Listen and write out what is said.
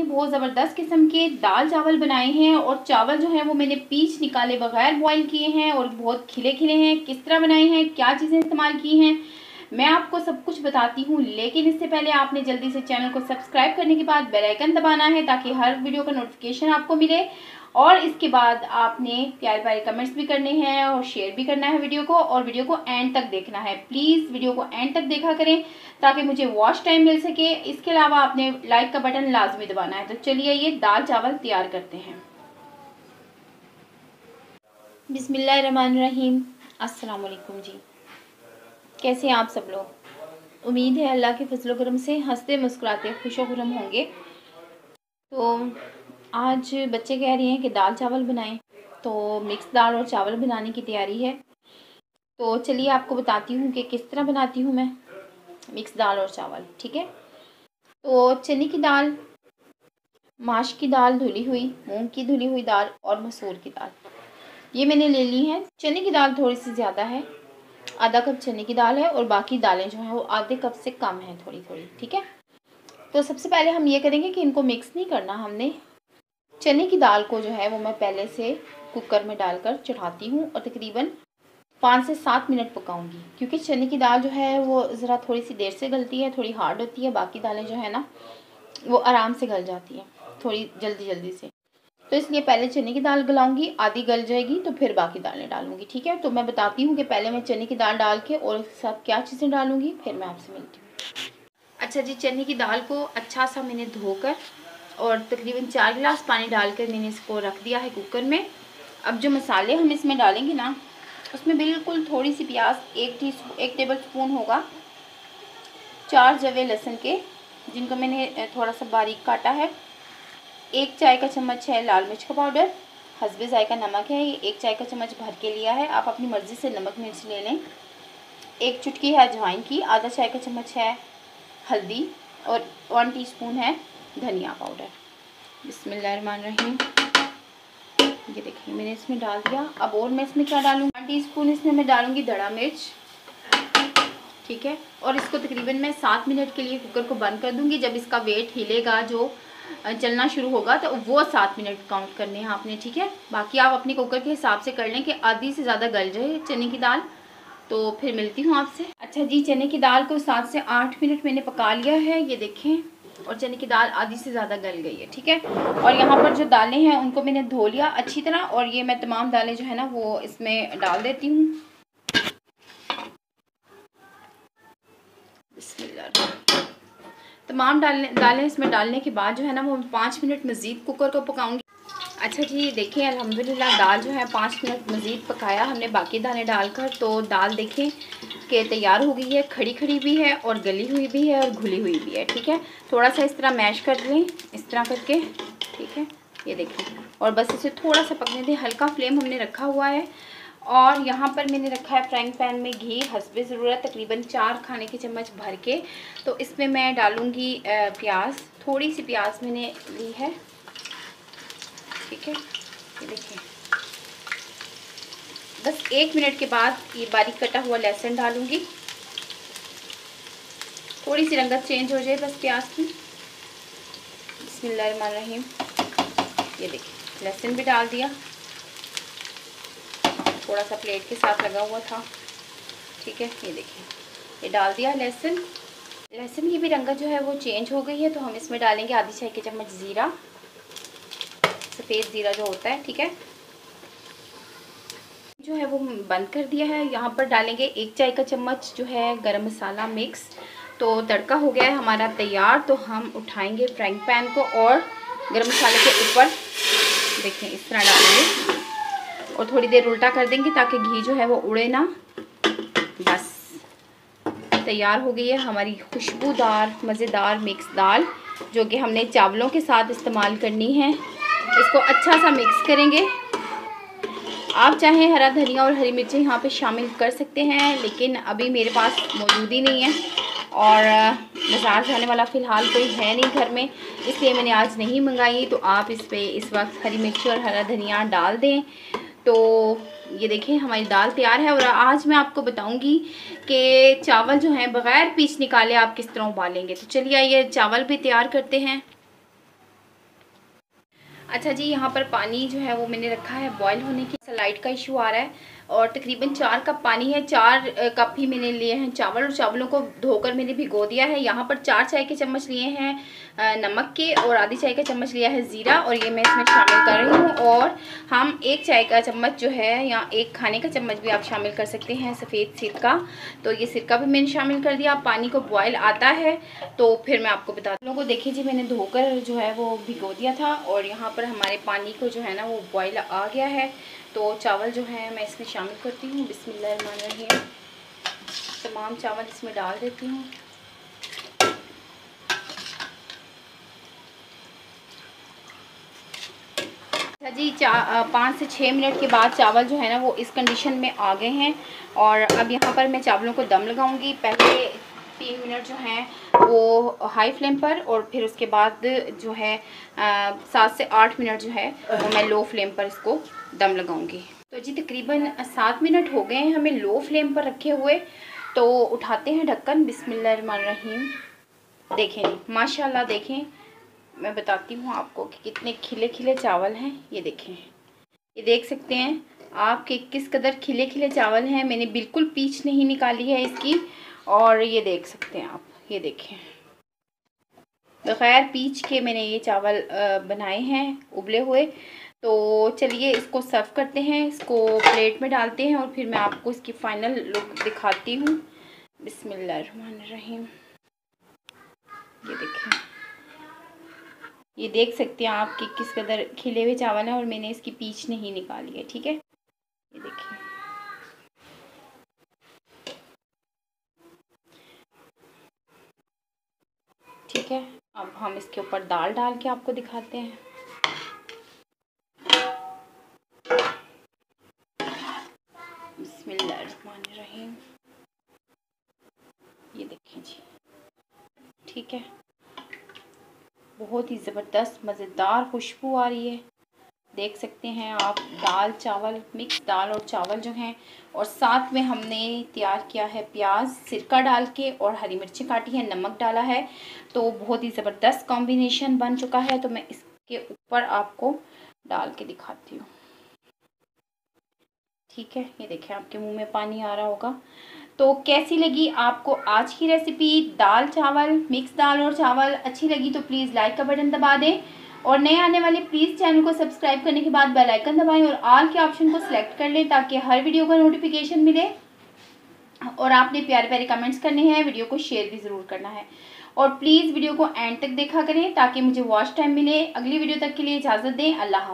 मैंने बहुत ज़बरदस्त किस्म के दाल चावल बनाए हैं और चावल जो है वो मैंने पीच निकाले बगैर बॉईल किए हैं और बहुत खिले खिले हैं। किस तरह बनाए हैं? क्या चीज़ें इस्तेमाल की हैं? मैं आपको सब कुछ बताती हूँ, लेकिन इससे पहले आपने जल्दी से चैनल को सब्सक्राइब करने के बाद बेल आइकन दबाना है ताकि हर वीडियो का नोटिफिकेशन आपको मिले। और इसके बाद आपने प्यारे प्यारे कमेंट्स भी करने हैं और शेयर भी करना है वीडियो को और वीडियो को एंड तक देखना है। प्लीज़ वीडियो को एंड तक देखा करें ताकि मुझे वॉच टाइम मिल सके। इसके अलावा आपने लाइक का बटन लाजमी दबाना है। तो चलिए ये दाल चावल तैयार करते हैं। बिसमीम वालेकुम जी। कैसे हैं आप सब लोग? उम्मीद है अल्लाह के फजल करम से हँसते मुस्कुराते खुश खुरम होंगे। तो आज बच्चे कह रहे हैं कि दाल चावल बनाएँ। तो मिक्स दाल और चावल बनाने की तैयारी है। तो चलिए आपको बताती हूँ कि किस तरह बनाती हूँ मैं मिक्स दाल और चावल, ठीक है? तो चने की दाल, माश की दाल धुली हुई, मूंग की धुली हुई दाल और मसूर की दाल। ये मैंने ले ली है। चने की दाल थोड़ी सी ज़्यादा है। आधा कप चने की दाल है और बाकी दालें जो हैं वो आधे कप से कम है थोड़ी थोड़ी ठीक है? तो सबसे पहले हम ये करेंगे कि इनको मिक्स नहीं करना हमने। चने की दाल को जो है वो मैं पहले से कुकर में डालकर चढ़ाती हूँ और तकरीबन पाँच से सात मिनट पकाऊँगी, क्योंकि चने की दाल जो है वो ज़रा थोड़ी सी देर से गलती है, थोड़ी हार्ड होती है, बाकी दालें जो है ना, वो आराम से गल जाती हैं, थोड़ी जल्दी जल्दी से। तो इसलिए पहले चने की दाल गलाऊँगी, आधी गल जाएगी तो फिर बाकी दालें डालूँगी, ठीक है? तो मैं बताती हूँ कि पहले मैं चने की दाल डाल के और उसके साथ क्या चीज़ें डालूँगी, फिर मैं आपसे मिलती हूँ। अच्छा जी, चने की दाल को अच्छा सा मैंने धोकर और तकरीबन चार गिलास पानी डालकर मैंने इसको रख दिया है कुकर में। अब जो मसाले हम इसमें डालेंगे ना, उसमें बिल्कुल थोड़ी सी प्याज, एक टी, एक टेबल स्पून होगा। चार जवे लहसुन के, जिनको मैंने थोड़ा सा बारीक काटा है। एक चाय का चम्मच है लाल मिर्च का पाउडर, हसबे जायका नमक है, ये एक चाय का चम्मच भर के लिया है, आप अपनी मर्ज़ी से नमक मिर्च ले लें। एक चुटकी है अजवाइन की, आधा चाय का चम्मच है हल्दी और वन टीस्पून है धनिया पाउडर। बिस्मिल्लाहिर्रहमानिर्रहीम ये देखिए, मैंने इसमें डाल दिया। अब और मैं इसमें क्या डालूँगी वन टी स्पून इसमें मैं डालूँगी दड़ा मिर्च। ठीक है? और इसको तकरीबन मैं सात मिनट के लिए कुकर को बंद कर दूँगी। जब इसका वेट हिलेगा जो चलना शुरू होगा तो वो सात मिनट काउंट करने हैं आपने, ठीक है? बाकी आप अपने कुकर के हिसाब से कर लें कि आधी से ज़्यादा गल जाए चने की दाल। तो फिर मिलती हूँ आपसे। अच्छा जी, चने की दाल को सात से आठ मिनट मैंने पका लिया है, ये देखें। और चने की दाल आधी से ज़्यादा गल गई है, ठीक है? और यहाँ पर जो दालें हैं, उनको मैंने धो लिया अच्छी तरह, और ये मैं तमाम दालें जो है ना, वो इसमें डाल देती हूँ। तमाम डालने, दालें इसमें डालने के बाद जो है ना, वो पाँच मिनट मज़ीद कुकर को पकाऊँगी। अच्छा जी, देखिए, अल्हम्दुलिल्लाह, दाल जो है पाँच मिनट मज़ीद पकाया हमने, बाकी दालें डालकर। तो दाल देखें कि तैयार हो गई है खड़ी खड़ी भी है और गली हुई भी है और घुली हुई भी है, ठीक है? थोड़ा सा इस तरह मैश कर लें, इस तरह करके, ठीक है? ये देखें। और बस इसे थोड़ा सा पकने दें, हल्का फ्लेम हमने रखा हुआ है। और यहाँ पर मैंने रखा है फ्राइंग पैन में घी, हसबे ज़रूरत, तकरीबन चार खाने के चम्मच भर के। तो इसमें मैं डालूँगी प्याज। थोड़ी सी प्याज मैंने ली है। ठीक है? ये देखिए बस एक मिनट के बाद ये बारीक कटा हुआ लहसुन डालूँगी। थोड़ी सी रंगत चेंज हो जाए बस प्याज की। बिस्मिल्लाहिर्रहमानिर्रहीम। ये देखिए लहसुन भी डाल दिया। थोड़ा सा प्लेट के साथ लगा हुआ था। ठीक है, ये देखिए। ये डाल दिया लहसुन। लहसुन की भी रंगत जो है वो चेंज हो गई है तो हम इसमें डालेंगे आधी चाय के चम्मच ज़ीरा। सफ़ेद ज़ीरा जो होता है, ठीक है? जो है वो बंद कर दिया है। यहाँ पर डालेंगे एक चाय का चम्मच जो है गरम मसाला मिक्स तो तड़का हो गया है हमारा तैयार तो हम उठाएँगे फ्राइंग पैन को और गरम मसाले के ऊपर। देखें इस तरह डालेंगे। और थोड़ी देर उल्टा कर देंगे ताकि घी जो है वो उड़े ना। बस। तैयार हो गई है हमारी खुशबूदार, मज़ेदार मिक्स दाल, जो कि हमने चावलों के साथ इस्तेमाल करनी है। इसको अच्छा सा मिक्स करेंगे। आप चाहें हरा धनिया और हरी मिर्ची यहाँ पे शामिल कर सकते हैं, लेकिन अभी मेरे पास मौजूद ही नहीं है। और बाज़ार जाने वाला फ़िलहाल कोई है नहीं घर में, इसलिए मैंने आज नहीं मंगाई। तो आप इस पर इस वक्त हरी मिर्ची और हरा धनिया डाल दें। तो ये देखें हमारी दाल तैयार है और आज मैं आपको बताऊँगी कि चावल जो हैं, बग़ैर पीस निकाले आप किस तरह उबालेंगे। तो चलिए आइए, चावल भी तैयार करते हैं। अच्छा जी, यहाँ पर पानी जो है वो मैंने रखा है बॉयल होने की सलाइट का इशू आ रहा है। और तकरीबन चार कप पानी है, चार कप ही मैंने लिए हैं चावल और चावलों को धोकर मैंने भिगो दिया है। यहाँ पर चार चाय के चम्मच लिए हैं नमक के और आधी चाय का चम्मच लिया है ज़ीरा और ये मैं इसमें शामिल कर रही हूँ। और हम एक चाय का चम्मच जो है या एक खाने का चम्मच भी आप शामिल कर सकते हैं सफ़ेद सिरका। तो ये सिरका भी मैंने शामिल कर दिया, पानी को बॉयल आता है। तो फिर मैं आपको बता दूँ को देखिए जी मैंने धोकर जो है वो भिगो दिया था और यहाँ पर हमारे पानी को जो है ना वो बॉयल आ गया है। तो चावल जो है मैं इसमें शामिल करती हूँ, बिस्मिल्लाह तमाम चावल इसमें डाल देती हूँ। अच्छा जी, चा पाँच से छः मिनट के बाद चावल जो है ना वो इस कंडीशन में आ गए हैं। और अब यहाँ पर मैं चावलों को दम लगाऊँगी। पहले तीन मिनट जो हैं वो हाई फ्लेम पर और फिर उसके बाद जो है सात से आठ मिनट जो है वो मैं लो फ्लेम पर इसको दम लगाऊँगी। तो जी, तकरीबन सात मिनट हो गए हैं हमें लो फ्लेम पर रखे हुए। तो उठाते हैं ढक्कन। बिस्मिल्लाहिर्रहमानिर्रहीम। देखें माशाल्लाह देखें। मैं बताती हूँ आपको कि कितने खिले खिले चावल हैं। ये देखें। ये देख सकते हैं आपके किस कदर खिले खिले चावल हैं। मैंने बिल्कुल पीछ नहीं निकाली है इसकी। और ये देख सकते हैं आप, ये देखें। बगैर पीच के मैंने ये चावल बनाए हैं, उबले हुए। तो चलिए इसको सर्व करते हैं, इसको प्लेट में डालते हैं और फिर मैं आपको इसकी फाइनल लुक दिखाती हूँ। बिस्मिल्लाहिर्रहमानिर्रहीम। ये देखें। ये देख सकते हैं आप कि किस कदर खिले हुए चावल हैं और मैंने इसकी पीच नहीं निकाली है, ठीक है? ये देखिए ठीक है? अब हम इसके ऊपर दाल डाल के आपको दिखाते हैं। ये देखें जी। ठीक है? बहुत ही ज़बरदस्त, मज़ेदार खुशबू आ रही है। देख सकते हैं आप दाल चावल मिक्स दाल और चावल जो हैं और साथ में हमने तैयार किया है प्याज, सिरका डाल के और हरी मिर्ची काटी है, नमक डाला है। तो बहुत ही ज़बरदस्त कॉम्बिनेशन बन चुका है तो मैं इसके ऊपर आपको डाल के दिखाती हूँ। ठीक है, ये देखें आपके मुँह में पानी आ रहा होगा। तो कैसी लगी आपको आज की रेसिपी दाल चावल मिक्स दाल और चावल अच्छी लगी तो प्लीज़ लाइक का बटन दबा दें। और नए आने वाले प्लीज़ चैनल को सब्सक्राइब करने के बाद बेल आइकन दबाएँ और आल के ऑप्शन को सिलेक्ट कर लें ताकि हर वीडियो का नोटिफिकेशन मिले। और आपने प्यारे प्यारे कमेंट्स करने हैं वीडियो को शेयर भी ज़रूर करना है। और प्लीज़ वीडियो को एंड तक देखा करें ताकि मुझे वॉच टाइम मिले। अगली वीडियो तक के लिए इजाज़त दें। अल्लाह